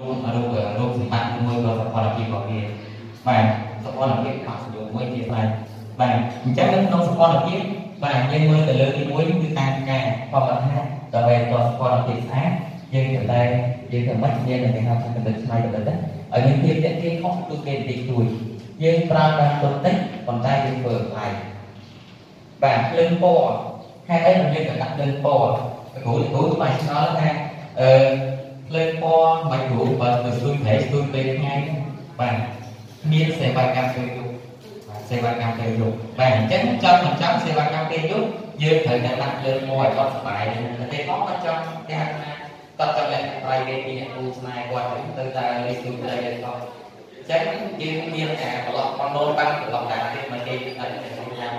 រូបរូបរូបសម្បត្តិមួយក៏សកលភាពរបស់វាបាទសកលភាពខាងសយុមួយជាស្ដេចបាទអញ្ចឹងនៅក្នុងសកលភាពបាទយើងមើលទៅលើទីមួយគឺការការបបថាដើម្បីតសកលភាពស្អាតយើងទៅតែយើងទៅមិនមានតែហៅថាកម្រិតឆ្នៃកម្រិតណាឲ្យមានភាពតាក់ទាញខុសគឺគេតិចតួចយើងប្រើបានទុកតិចប៉ុន្តែយើងធ្វើឲ្យបាទភ្លើងពណ៌ហេតុអី మనం យើងទៅដាក់ភ្លើងពណ៌គ្រូគ្រូបានឆ្ងល់ថាអឺភ្លើងពណ៌មិនគ្រូបើទៅស្ទួយព្រៃស្ទួយពេលថ្ងៃបាទមានសេវាកម្មពេលយប់សេវាកម្មពេលយប់បាទអញ្ចឹងចង់មិនចង់សេវាកម្មពេលយប់យើងត្រូវតែដាក់ភ្លើងពណ៌ឲ្យគាត់សុបាយទេផងគាត់ចង់គេហៅថាគាត់ចង់លែកប្រៃគេពីអ្នកគូស្នេហ៍គាត់ទៅតែលេខស្ទួយព្រៃឲ្យគាត់ចឹងយើងមានការប្រឡប់បនលបានប្រឡប់ដែរទៀតមកគេដាក់តែក្នុងយ៉ាង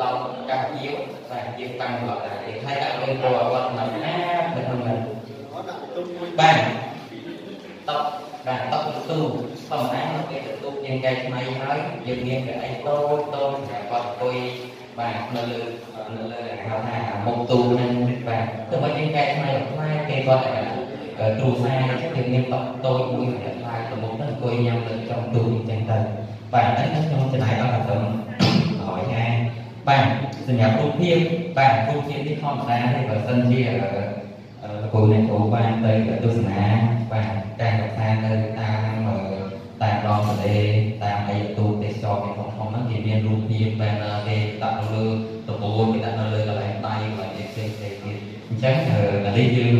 ដល់ការជាវបាទយើងតាំងប្រឡប់ដែរទៀតហើយដាក់លេខពណ៌គាត់មិនណាមិនមិន បាទតបបាទតបទូធម្មតាគេទូយើងកែឆ្នៃហើយយើងមានកៅអីតូចតូចតែគាត់អង្គុយបាទនៅលើនៅលើហៅថាមុខទូហ្នឹងបាទទោះបីយើងកែឆ្នៃខ្លាំងគេគាត់តែគ្រូសាអញ្ចឹងយើងមានតបតូចមួយសម្រាប់ខ្លាយទៅមុខហ្នឹងអង្គុយញ៉ាំនៅ trong ទូអញ្ចឹងទៅបាទហ្នឹងខ្ញុំចំណាយដល់ទៅហើយណាបាទសម្រាប់រូបភាពបាទរូបភាពនេះធម្មតាទេបើសិនជា គ្រូអ្នកគ្រូបានទៅទស្សនាបាទការកំសាន្តនៅតាមតាមដងទន្លេតាមអីទូទេសចរគេធំធំហ្នឹងគេមានរូបភាពបែបគេដាក់នៅលើតំបន់គេដាក់នៅលើកន្លែងដៃកន្លែងផ្សេងផ្សេងទៀតអញ្ចឹងកាលនេះយើង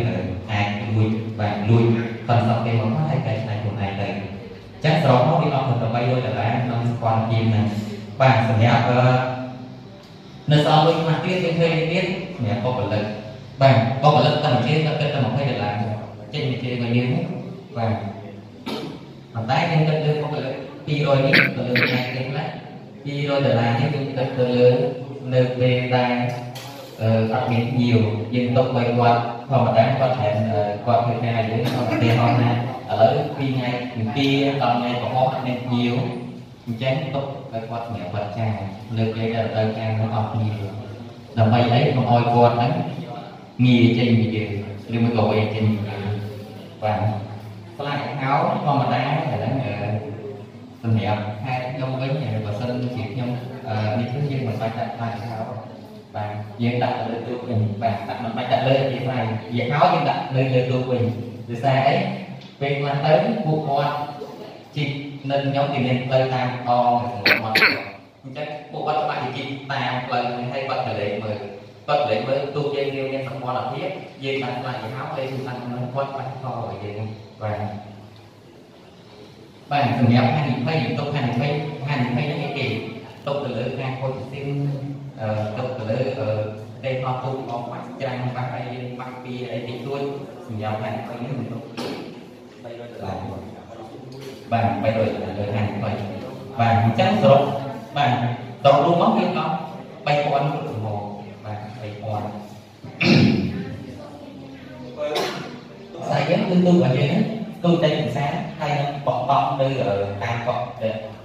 អាចលួចបាទលួចកន្សក់គេមកហើយកែច្នៃខ្លួនឯងទៅអញ្ចឹងសរុបមកវាអស់ទៅ800ដុល្លារក្នុងស្គាល់ជាងហ្នឹងបាទសម្រាប់នៅសល់លុយខ្លះទៀតយើងឃើញទៀតសម្រាប់បុគ្គលិក បាទបុគ្គលិកតាមជាគាត់គិតតែ20ដុល្លារចេញជាមកយើងបាទប៉ុន្តែយើងគិតលើបុគ្គលិក200នេះទៅលើថ្ងៃគេខ្លះ200ដុល្លារនេះយើងគិតទៅលើនៅពេលដែលអឺអត់មាន nhiều យើងទុកឲ្យគាត់ធម្មតាគាត់តែគាត់ធ្វើការយើងក្នុងប្រទេសអស់ណាឥឡូវពីថ្ងៃទី2ដល់ថ្ងៃប្រហោះមាន nhiều អញ្ចឹ ងទុកឲ្យគាត់សម្រាប់គាត់ចាលើពេលដែលទៅការនឹងអស់គ្នាដើម្បីអីកុំឲ្យគាត់ហ្នឹងងាយចេញពីយើងឬមួយក៏វែងចេញពីយើងបាទខ្លាចហៅធម្មតាតែហ្នឹងសម្រាប់ខែខ្ញុំវិញបើសិនជាខ្ញុំនេះគឺយើងមិនបាច់ដាក់ខ្លាចហៅបាទយើងដាក់ទៅលើទូវិញបាទដាក់មិនបាច់ដាក់លើជាស្រ័យវាហៅយើងដាក់នៅលើទូវិញដោយសារអីពេលខ្លះទៅពួកគាត់ជីកនៅខ្ញុំគេមានផ្លូវតាមដងសម្រាប់មកអញ្ចឹងពួកគាត់ច្បាស់ជាជីកតាមផ្លូវនេះហើយគាត់ទៅលេងមើល គាត់លេងមើលទូយើងយើងមានសម្ព័ន្ធភាពយើងបានខ្លាចទៅហៅលេងសំខាន់ក្នុងគាត់បាច់ខឲ្យយើងបាទបាទសម្រាប់ហានិភ័យទុកហានិភ័យហានិភ័យនេះគេទុកទៅលើការខូចស៊ីមអឺទុកទៅលើទេខទូកអស់បាច់ច្រាំងបាច់អីយើងបាច់ពីអីតិចតួចសម្រាប់ហានិភ័យនេះមិនទុក300ដុល្លារបាទ300ដុល្លារលើហានិភ័យបាទអញ្ចឹងសរុបបាទសរុបរួមមកវាអស់3000គ្រប់ចំហបាទ3000ស្អីហ្នឹងគឺទូរបស់យើងទូតែភាសាហើយនឹងបកបកនៅតាមកក់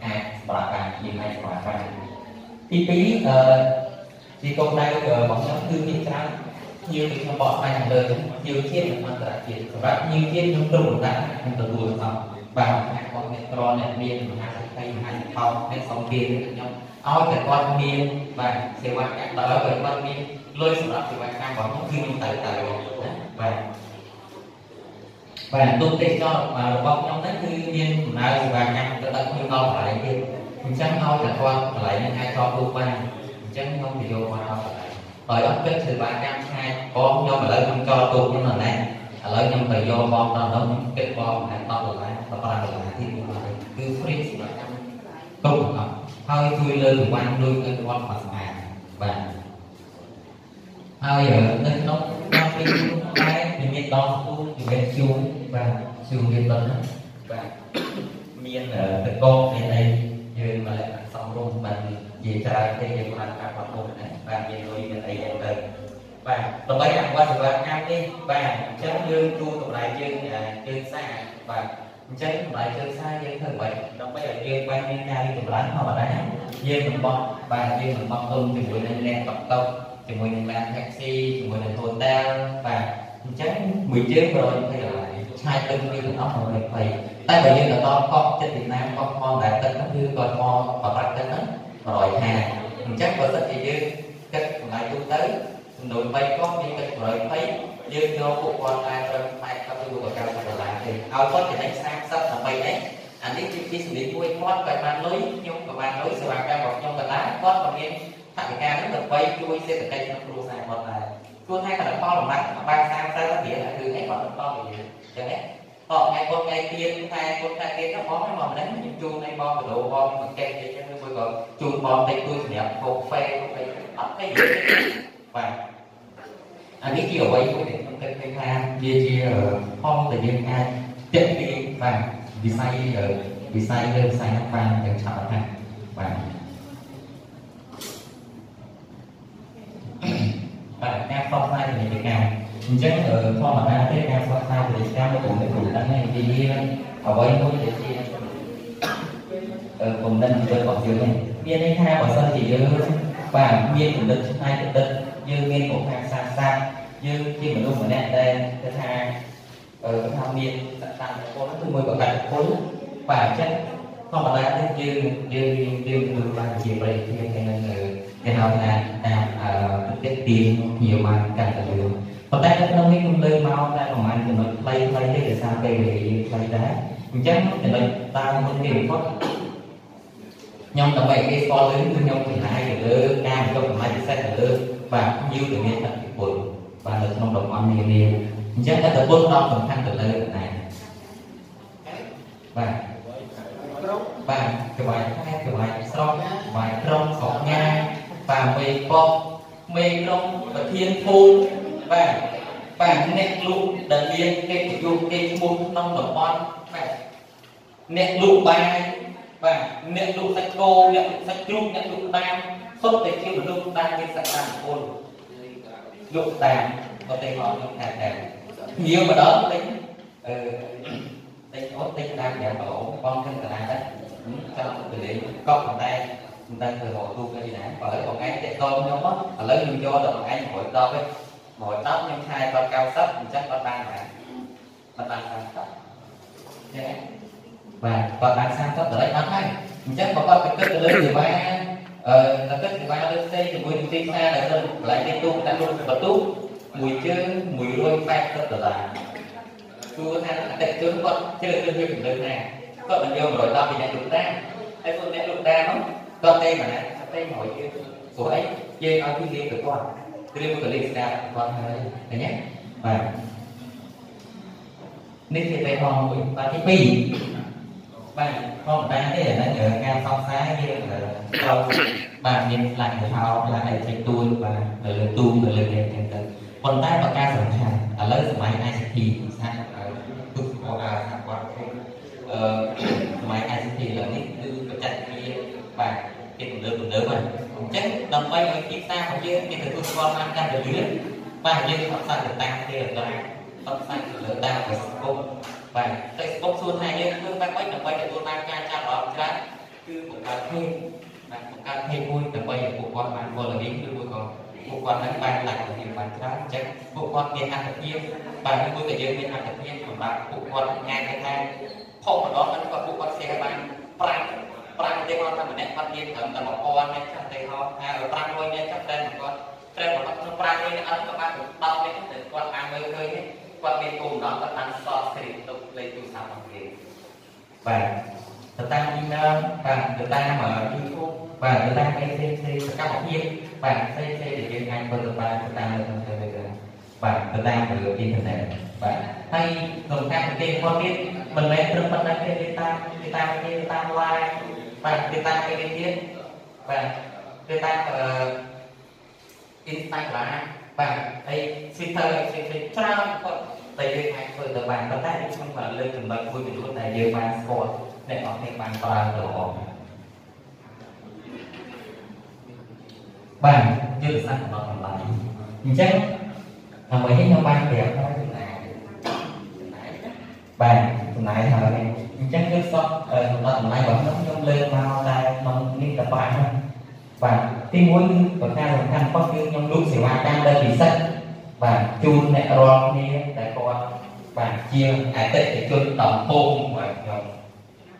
អាចសម្រាប់ការជាអាចសម្រាប់ការទី2អឺទីកុំដៅរបស់ខ្ញុំគឺមានច្រើនភ្ញៀវពីក្នុងបកស្រាយខាងលើភ្ញៀវជាតិនិងអន្តរជាតិសម្រាប់ភ្ញៀវជាតិខ្ញុំទូដាក់ខ្ញុំទទួលអត់បាទអ្នកគាត់អ្នកក្រអ្នកមានមហាសិទ្ធិមហាសិទ្ធិអ្នកសំភារខ្ញុំឲ្យតែគាត់មានបាទសេវាកម្មដល់ឲ្យគាត់មានលុយសម្រាប់សេវាកម្មរបស់ខ្ញុំគឺខ្ញុំទៅទៅបាទ បាទទូទេសចររបស់ខ្ញុំហ្នឹងគឺមានដំណើរសេវាកម្មទៅដល់ខ្ញុំដល់កន្លែងទៀតអញ្ចឹងឲ្យតែគាត់កន្លែងហ្នឹងអាចចោលទូបានអញ្ចឹងខ្ញុំទៅយកមកដល់កន្លែងហើយអត់គិតសេវាកម្មឆ្ងាយបងខ្ញុំឥឡូវខ្ញុំចោលទូខ្ញុំនៅណាឥឡូវខ្ញុំទៅយកបងដល់នោះខ្ញុំគិតបងប្រហែល10ដុល្លារ15ដុល្លារទៀតគឺ free សេវាកម្មទុកអត់ហើយជួយលើកង្វាន់លុយទៅគាត់មកស្អាតបាទហើយនៅក្នុងដល់ពីតែមាន ដល់ទូមានជូនបាទជូនមានដល់ហ្នឹងបាទមានតកកមានអីយើងមកសំរុំបាទនិយាយច្រើនទេយើងបានការបាត់មុខណាបាទយើងលុយមានអីយ៉ាងទៅបាទដើម្បីអនុវត្តសេវាកម្មនេះបាទអញ្ចឹងយើងជួតម្ដាយយើងជើងសាបាទអញ្ចឹងតម្លៃជើងសាយើងធ្វើអ្វីដើម្បីឲ្យយើងបានមានការរីកចម្រើនធម្មតាយើងមិនបោះបាទយើងមិនបោះទុនជាមួយនឹងអ្នកតុកតុកជាមួយនឹងឡាន taxi ជាមួយនឹង hotel បាទអ ញ្ចឹងមួយជើង120ដុល្លារឆាយទឹកនេះទាំងអស់ក្នុង20តែបើយើងទៅដល់កក់ចិត្តវិណាកក់ផងដែលទឹកហ្នឹងគឺគាត់មកបបាក់ទឹកហ្នឹង150អញ្ចឹងបើសិនជាយើងគិតកន្លែងទូទៅចំនួន3កក់យើងគិត120យើងយកពួកគាត់តែត្រឹម80ទៅ90ដុល្លារទេឲ្យគាត់ចំណេញ30ដើម្បីអីអានេះជាពីសម្លេងមួយគាត់គាត់បានលុយខ្ញុំក៏បានលុយសេវាកម្មរបស់ខ្ញុំក៏ដែរគាត់ក៏មានថវិកាហ្នឹងដើម្បីជួយសេដ្ឋកិច្ចក្នុងគ្រួសារគាត់ដែរ ខ្លួនឯងក៏ផលលំបាកបាន30រៀលគឺឯងគាត់បន្តទៅយើងចឹងណាអត់ថ្ងៃគាត់ថ្ងៃទៀនខែគាត់ខែទៀនទៅបងមកម្ដងខ្ញុំជូនឲ្យបងគីឡូបងមួយកេអញ្ចឹងមួយក៏ជូនបងតិចតួចសម្រាប់ហូបហ្វេហូបអីអត់ទេបាទអានេះជាអ្វីមួយដែលខ្ញុំគិតឃើញថាវាជាផងដែលយើងអាចទាក់ទាញបាទវិស័យវិស័យលើវិស័យហ្នឹងបានយ៉ាងឆាប់រហ័សបាទបាទការផ្សព្វ ផ្សាយពាណិជ្ជកម្មអញ្ចឹងធម្មតាទេការផ្សព្វផ្សាយពាណិជ្ជកម្មរបស់ខ្ញុំខ្ញុំដឹងហើយនិយាយអ្វីមួយដែលជាគំនិតជីវិតរបស់យើងមានន័យថាបើសិនជាយើងបាទមានគំនិតឆ្នៃប្រឌិតយើងមានឱកាសសាស្ត្រយើងជាមនុស្សម្នាក់ដែលគេថាអឺថាមានសក្តានុពលគឺមួយបកាត់ពលបាទអញ្ចឹងធម្មតាទេយើងយើងយើងនឹងបានជាប្រតិភាពនឹង គេហៅថាតាមអឺទឹកទាញភ្ញៀវបានកាន់តែលឿនប៉ុន្តែនៅក្នុងនេះខ្ញុំលើមកតែប្រហែលចំណុចខ្លីៗទេដោយសារពេលវេលាយើងខ្លីដែរអញ្ចឹងចំណុចតាមមុនគេបំផុតខ្ញុំដើម្បីគេស្គាល់លឿនគឺខ្ញុំចំណាយទៅលើការបញ្ចុះតម្លៃពិសេសទៅលើបាទញៀវទៅមានឥទ្ធិពលបាទនៅក្នុងតំបន់នានាអញ្ចឹងឥទ្ធិពលផ្ដោតសំខាន់ទៅលើណាបាទបាទក្បាច់ខែក្បាច់ស្រស់ក្បាច់ក្រុងស្រុកញ៉ា បាទមេប៉ុកមេក្រុងប្រធានភូមិបាទបាទអ្នកលក់ដែលមានកិត្តិយសគេឈ្មោះក្នុងតំបន់បាទអ្នកលក់បាយបាទអ្នកលក់សាច់គោអ្នកលក់សាច់ជ្រូកអ្នកលក់តាមសុទ្ធតែជាមនុស្សដែលមានសក្តានុពលលក់តាមក៏តែមកខ្ញុំថាតែញៀវម្ដងទិញអឺទិញអូទិញតាម5គីឡូបងគិតកន្លះដែរចាំទៅលេងកប់ប៉ុន្តែមិនដឹងធ្វើរកទូកអីណាបើឥឡូវបងឯងតេតតខ្ញុំមកឥឡូវខ្ញុំយកដល់បងឯង110វិញ110ខ្ញុំឆាយគាត់90អញ្ចឹងគាត់បានបានគាត់បាន30ចឹងបាទគាត់បាន30ដល់ អត់ហើយអញ្ចឹងបើគាត់ទៅគិតទៅលើសេវាអឺទៅគិតសេវាលើផ្សេងជាមួយនឹងទីផ្សារដែលនៅកន្លែងទីទូដាក់លក់បន្ទុកមួយជើង180ដុល្លារគួរថាអតិថិជនគាត់ជ្រើសរើសវាកម្រិតណាគាត់មិនយក110ពីអ្នកលក់តាមហើយពួកអ្នកលក់តាមហ្នឹង គាត់ទេមិនណាទេ100ជើងព្រោះអីយើងឲ្យពីលេងទៅគាត់គ្រឿងកលិស្ដាប់គាត់ហើយឃើញទេបាទនេះជាបេហងមួយបាទទី2បាទធម្មតាទេអាហ្នឹងការសង្សារយើងត្រូវបាទមានផ្លាច់ទៅហោផ្លាច់អីចេញទួយបាទនៅលើទូនៅលើនេះចឹងទៅប៉ុន្តែប្រការសំខាន់ឥឡូវសម័យ ICT សហទុកអរអាសហព័ន្ធអឺសម័យ ICT ឥឡូវនេះគឺបច្ចេកវិទ្យាបាទគេទំនើបទំនើបហើយអញ្ចឹង ដើម្បីឲ្យទីផ្សាររបស់យើងគេទទួលស្គាល់បានកាន់តែលឿនបាទយើងអត់សាច់ទៅតាមគេអត់ដែរអត់សាច់ទៅលើតាម Facebook បាទ Facebook សួរថាយើងធ្វើបែបម៉េចដើម្បីទទួលបានការចាប់អារម្មណ៍ច្រើនគឺបង្កើត page បាទបង្កើត page មួយដើម្បីឲ្យពួកគាត់បាន following ឬមួយក៏ពួកគាត់នឹងបាន like ទៅទៀតបានច្រើនអញ្ចឹងពួកគាត់មានអត្ថប្រយោជន៍បាទឬមួយក៏យើងមានអត្ថប្រយោជន៍សម្រាប់ពួកគាត់ញ៉ាំគេថាផុសម្ដងហ្នឹងគាត់ពួកគាត់ share បាន5 5ទេគាត់ថាម្នាក់គាត់មានត្រឹមតែ1000នាក់ចាស់ទេហោថា500នាក់ចាស់តែគាត់ត្រឹមគាត់ក្នុង500នាក់អត់គាត់បាន10នាក់តែគាត់បានមើលឃើញគាត់មានគោលបំណងគាត់បានសតស្គ្រីបទុកលេខទូរស័ព្ទរបស់គេបាទទៅតាម email បាទទៅតាម YouTube បាទទៅតាមអីផ្សេងផ្សេងសកម្មភាពបាទផ្សេងផ្សេងដែលយើងអាចធ្វើទៅបានទៅតាមនៅក្នុង Telegram បាទទៅតាមលើអ៊ីនធឺណិតបាទហើយក្នុងកម្មវិធីផងទៀតមិនមែនត្រឹមប៉ុណ្ណឹងទេទៅតាមទៅតាមគេតាម live បាទទៅតាមគេទៀតបាទទៅតាមអឺ Instagram បាទហើយ Twitter ផ្សេងផ្សេងច្រើនគាត់តែយើងអាចធ្វើទៅបានប៉ុន្តែខ្ញុំគាត់លើកចំណុចមួយចំនួនដែលយើងបានស្គាល់អ្នកនរគ្នាបានប្រើទៅល្អបាទយុទ្ធសាស្ត្ររបស់តម្លៃអញ្ចឹងដើម្បីឲ្យខ្ញុំបានប្រាប់ថាចំណាយបាទចំណាយហើយ អញ្ចឹងគឺសក់សម្រាប់តម្លៃរបស់ខ្ញុំខ្ញុំលើកមកតែក្នុងនេះតែបានបាទទីមួយគឺប្រការសំខាន់បំផុតគឺខ្ញុំលក់សេវាកម្មដែលពិសេសបាទជូនអ្នករាល់គ្នាដែលគាត់បបាទជាអតិថិជនដំបូងរបស់ខ្ញុំ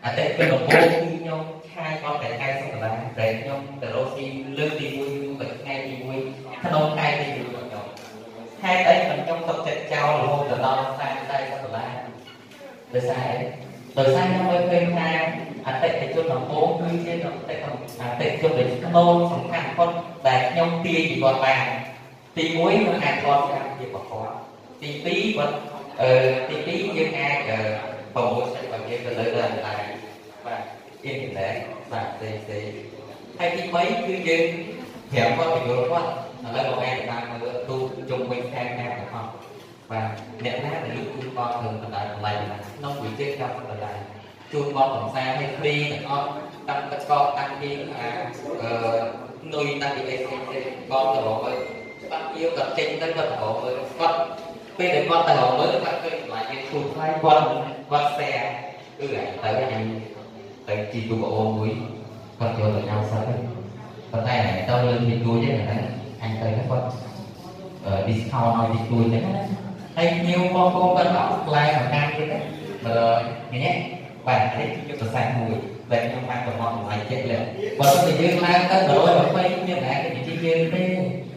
អតិថិជនដំបូងគឺខ្ញុំឆាយគាត់តែខែសុខឡាតែខ្ញុំទៅរកស៊ីលើកទី1ទៅថ្ងៃទី1ក្នុងខែទី1របស់ខ្ញុំហេតុអីខ្ញុំខ្ញុំទុកចិត្តចោលរហូតដល់40 40ដុល្លារដោយសារអី ដោយសារខ្ញុំមើលឃើញថាអតិថិជនដំបូងគឺជាអតិថិជនអតិថិជនដែលខ្នូនសំខាន់បំផុតដែលខ្ញុំទាយពីគាត់បានទី1ខ្ញុំអាចគាត់ស្រាប់ជាប្រកបទី2គាត់អឺទី2យើងអាចប្រមូលចិត្តរបស់យើងទៅលើលើអនឡាញបាទអ៊ីនធឺណិតបាទផ្សេងផ្សេងហើយទី3គឺយើងប្រាប់គាត់បញ្យល់គាត់ឥឡូវបងឯងតាមមើលទូជុំវិញខែខាងទាំងអស់ បាទអ្នកណាដែលយកជូនបងធ្វើបណ្ដាលកន្លែងក្នុងវិទ្យាកម្មបណ្ដាលជូនបងកំសាន្តឲ្យព្រីទាំងអស់តាំងទឹកកកតាំងពីអាអឺនុយតាំងពីអេសទេបងទៅរកមើលច្បាប់ជាវក៏ចេញទៅក៏ទៅរកមើលគាត់ពេលដែលគាត់ទៅរកមើលគាត់ឃើញកន្លែងគេធូរថ្លៃគាត់គាត់សែគឺតែទៅខ្ញុំទៅជីទូអូនមួយគាត់ចូលទៅញ៉ាំសិនប៉ុន្តែទៅលើទីទួយហ្នឹងអញទៅគាត់ discount ឲ្យទីទួយហ្នឹងណា ហើយញៀវបងប្អូនគាត់អត់ខ្លែងមកការទៀតណាបើនេះបាទនេះជាប្រសាទមួយដែលខ្ញុំបានកំណត់តម្លៃចិត្តលើបើទៅយើងឡើងទៅ120មានណាគេនិយាយយើងទេ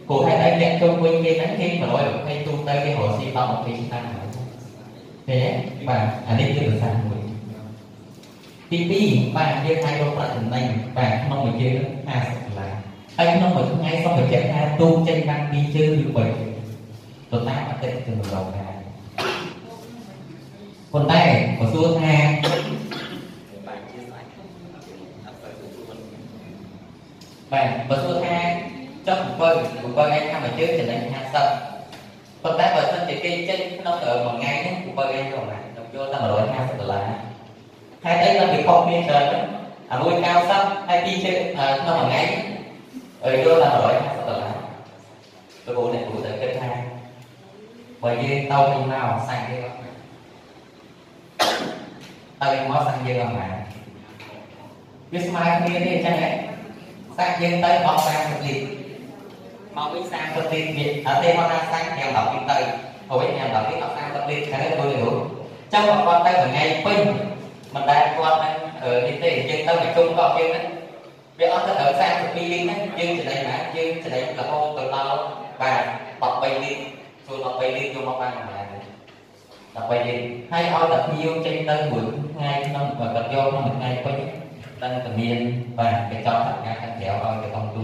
ព្រោះហេតុអីអ្នកជុំវិញគេហ្នឹងគេ120ទូទៅគេរកស៊ីដល់20ឆ្នាំហើយទេបាទអានេះគឺប្រសាទមួយទី2បាទយើងអាចរកប្រាក់ចំណេញបាទក្នុងមួយជើង50ដុល្លារហើយក្នុងមួយថ្ងៃសូមបញ្ជាក់ថាទូចេញបាន2ជើងឬ3ជើង ទៅតាមអតិថិជនរបស់ការប៉ុន្តែបើសួរថាបាទបើសួរថាចុះ7 7ឯងថាមួយជើងចំណេញ50ប៉ុន្តែបើសិនជាគេចេញក្នុងមួយថ្ងៃហ្នឹង7ឯងយកណាខ្ញុំយកតែ150ដុល្លារហេតុអីបានវាខុសគ្នាច្រើនអាមួយ90ហើយពីរជើងក្នុងមួយថ្ងៃអឺយកតែ150ដុល្លារទៅបងអ្នកគ្រូទៅគិតថា បើយើងទៅពីមកសាច់យើងទៅមកសាច់យើងអត់បានវាស្មើគ្នាទេអញ្ចឹងហ៎សាច់យើងទៅបោះ30លីត្រមកវិញ30លីត្រវាអត់ទេមកថាសាច់ទាំង10លីត្រទៅហើយវិញទាំង10លីត្រអត់30លីត្រខែទៅយល់ចឹងគាត់ទៅថ្ងៃពេញមិនដែលគាត់នឹងនេះទេយើងទៅមកជុំគាត់យើងហ្នឹងវាអត់ទៅត្រូវ32លីត្រហ្នឹងយើងចំណេញណាយើងចំណេញរហូតទៅដល់បាទ13លីត្រ ចូល13លីត្រយកមកបានប៉ុន្មាន13លីត្រហើយឲ្យតែភ្ញៀវចេញទៅមួយថ្ងៃក្នុងគាត់យកក្នុងមួយថ្ងៃពេញដឹងតែមានបាទកញ្ចក់ថាការខាងក្រៅឲ្យទៅកំទូ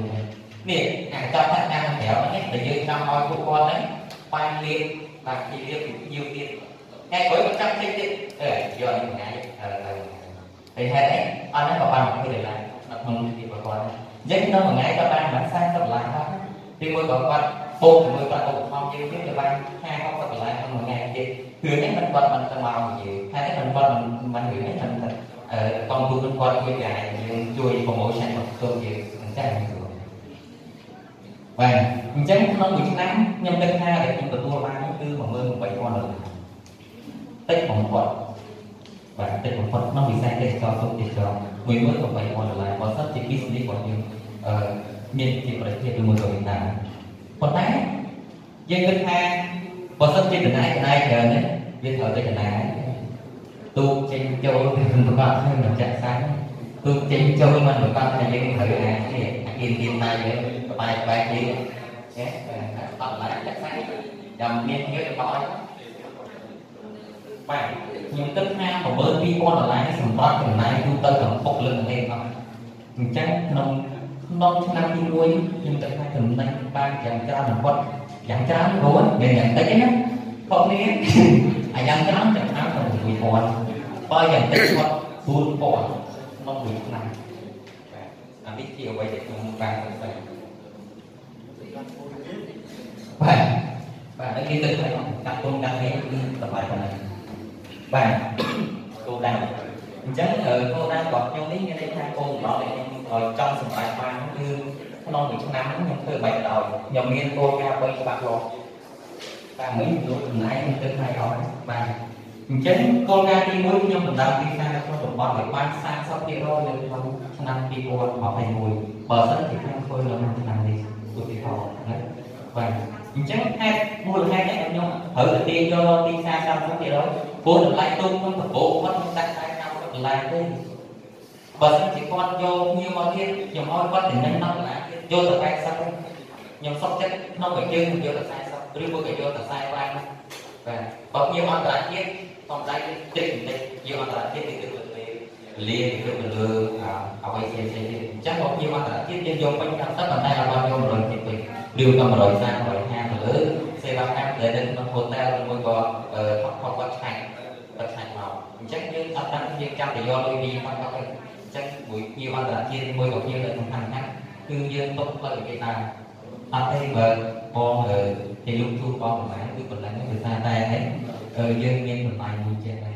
នេះអាកញ្ចក់ថាការខាងក្រៅនេះដែលយើងចង់ឲ្យពួកគាត់ហ្នឹងបានលៀបបាទពីលៀបពីភ្ញៀវទៀតហើយគាត់ក៏ចាប់ចេញទៀតអឺយកនេះមួយថ្ងៃទៅហើយហេតុអីអត់ហ្នឹងក៏បាន20ដុល្លារក្នុងទីប្រព័ន្ធអញ្ចឹងក្នុងមួយថ្ងៃក៏បានបាន40ដុល្លារដែរទីមួយក៏គាត់ បូកជាមួយប្រាក់ឧបត្ថម្ភយើងទៀតទៅបាន50 60ដុល្លារក្នុងមួយថ្ងៃទៀតគឺនេះមិនគាត់មិនទៅមកយើងហើយនេះមិនគាត់មិនមិនរឿងនេះមិនអឺកងទូនគាត់ជួយតែយើងជួយ promotion របស់ខ្លួនយើងអញ្ចឹងបាទអញ្ចឹងក្នុងមួយឆ្នាំខ្ញុំគិតថាដែលខ្ញុំទទួលបានគឺ18000ដុល្លារតិចបំផុតបាទតិចបំផុតក្នុងវិស័យទេសចរណ៍ទុកទេសចរណ៍18000ដុល្លារបើសិនជា business របស់យើងអឺមានជាប្រតិភាពជាមួយกับវៀតណាម ប៉ុន្តែយើងគិតថាបើសិនជាចំណាយចំណាយច្រើននេះវាត្រូវតែចំណាយទូកចេញចូលមិនប្រកបហើយមិនចាក់សាំងទូកចេញចូលមិនប្រកបថាយើងត្រូវអានេះអាគៀនគៀនដៃយើងបាយបាយនេះចេះអត់ឡើងចាក់សាំងចាំមានយើងទៅបោះបាទខ្ញុំគិតថា72000ដុល្លារសម្រាប់ចំណាយទូទៅកំពុកលើនេះអស់អញ្ចឹងក្នុង ក្នុងឆ្នាំទី1ខ្ញុំទៅថាចំណេញបានយ៉ាងច្រើនបំផុតយ៉ាងច្រើនព្រោះមានយ៉ាងតិចណាផងនេះអាយ៉ាងច្រើនចំណាយទៅ1000បើយ៉ាងតិចគាត់4000ក្នុងមួយឆ្នាំបាទអានេះជាអ្វីដែលខ្ញុំបានទៅស្វែងបាទបាទនេះទៅស្វែងកាត់ទុនកាត់នេះគឺតម្លៃប៉ុណ្ណឹងបាទគោលដៅអញ្ចឹងគោលដៅរបស់ខ្ញុំនេះមានន័យថាគោលបំណងដែលខ្ញុំចង់សម្រេចបានគឺក្នុងមួយឆ្នាំខ្ញុំធ្វើបែបដោយខ្ញុំមានគោលការណ៍3ច្បាស់លាស់តាមនេះលោកចំណាយខ្ញុំទៅផ្នែកអស់បាទអញ្ចឹងគោលការណ៍ទី1ខ្ញុំដំណើរទីការក្នុងតំបន់ឲ្យបាន30%នៅក្នុងឆ្នាំ2021បើសិនជាខ្ញុំធ្វើនៅក្នុងឆ្នាំនេះឧទាហរណ៍ណាបាទអអញ្ចឹងហេតុមូលហេតុនេះខ្ញុំត្រូវទៅទាញយកទីផ្សារ30%ព្រោះតម្លៃទូក្នុងដំបូងគាត់មិនដាក់តែ90ដុ ល្លារទេបើសិនជាគាត់យកញៀវមកទៀតខ្ញុំឲ្យគាត់ទៅនឹង10ដុល្លារទៀតយកទៅ80ខ្ញុំសុខចិត្តក្នុងមួយជើងខ្ញុំយកទៅ40ឬមួយក៏យកទៅ40បានបាទបើញៀវអន្តរជាតិធម្មតាតិចបន្តិចញៀវអន្តរជាតិគឺទៅលើលាគឺទៅលើអ្វីផ្សេងៗទៀតអញ្ចឹងបើញៀវអន្តរជាតិយើងយកពេញ90ប៉ុន្តែឲ្យយក100ទៀតពេញឬក៏130 150ទៅលើសេវាកម្មដែលនៅក្នុងហូតែលឬមួយក៏ថតថតគាត់ឆាច់គាត់ឆាច់មក អញ្ចឹងយើងអត់ដឹងយើងចាំតែយកលុយពីគាត់គាត់ទៅអញ្ចឹងមួយភ្ញៀវអន្តរជាតិមួយក៏ភ្ញៀវដែលសំខាន់ណាស់គឺយើងទុកផ្លូវគេដែរអត់ទេបើបងគេលុបទូបងប្រហែលគឺប៉ុណ្ណឹងវាថាតែយើងមានតម្លៃមួយចិត្ត